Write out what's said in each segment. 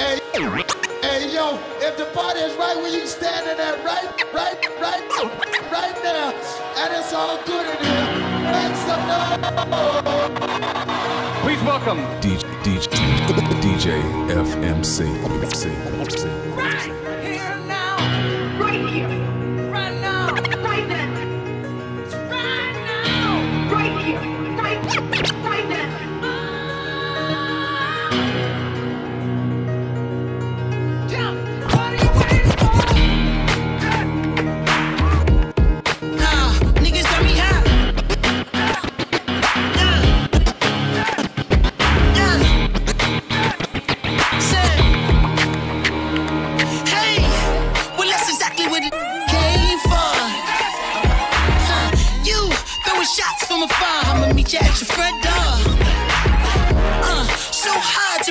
Hey, hey, yo, if the party is right where you standing at, right, right, right, right now, and it's all good in here, make some noise. Please welcome DJ, DJ, DJ FMC. Right here now. Right here. Right now. Right now. It's right now. Right here. Right. Right now. Tell ah.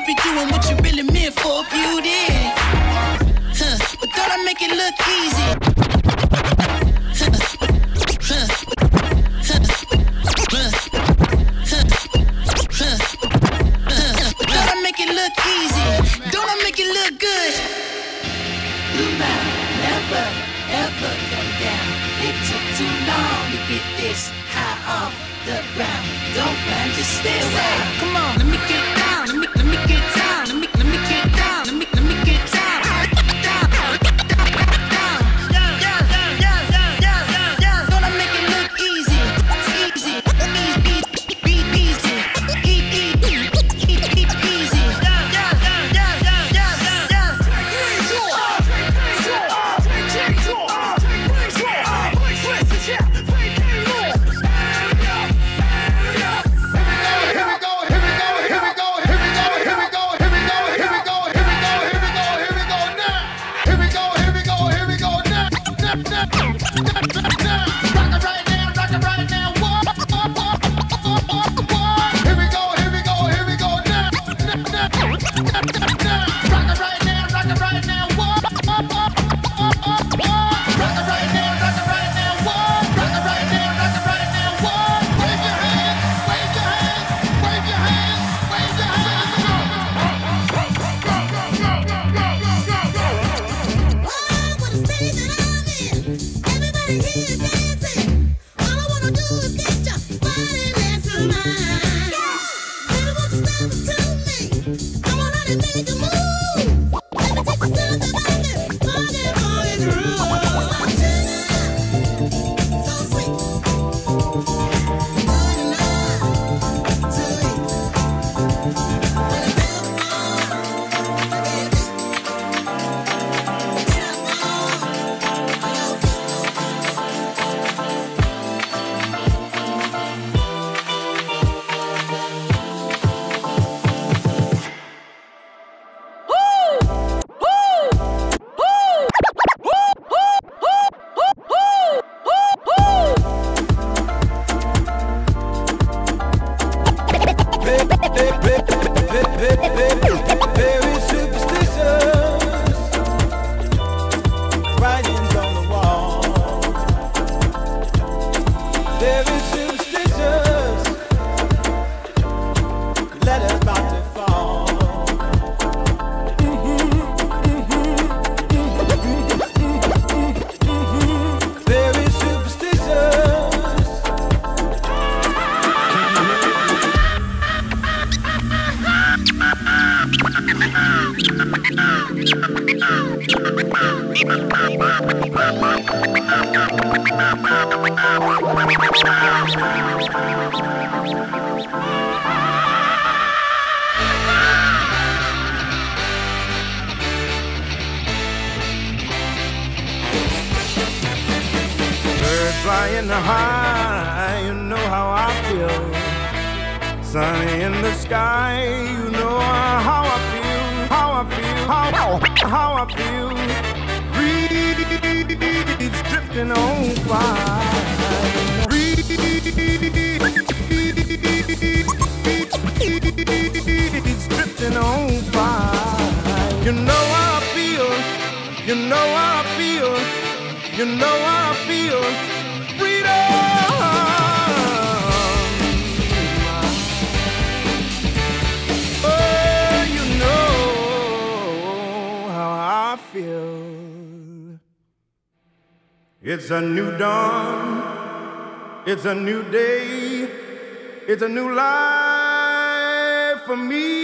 Be doing what you really meant for, beauty. Huh, but thought I make it look easy. Don't I make it look easy? Don't I make it look good? Never, ever come down. It took too long to get this high off the ground. Don't just stay away. Come on, let me get down. Let me let me mind. Flying high, you know how I feel. Sunny in the sky, you know how I feel, how I feel, how, how I feel. Breeze drifting on by. Breeze drifting on by. You know I feel, you know I feel, you know feel. It's a new dawn. It's a new day. It's a new life for me.